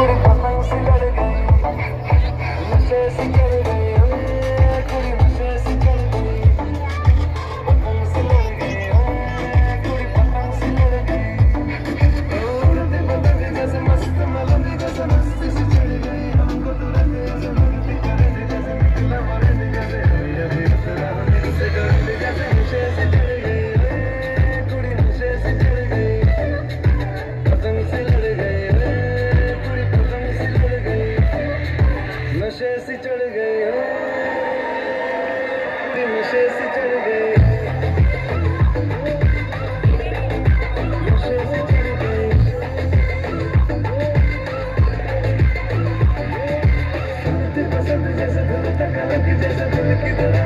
पतंग सी लड़ गई नशे से नशे से चढ़ गए नशे से चढ़ गए जैसे दिल तक जैसे दिल की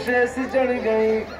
शेष चढ़ गई।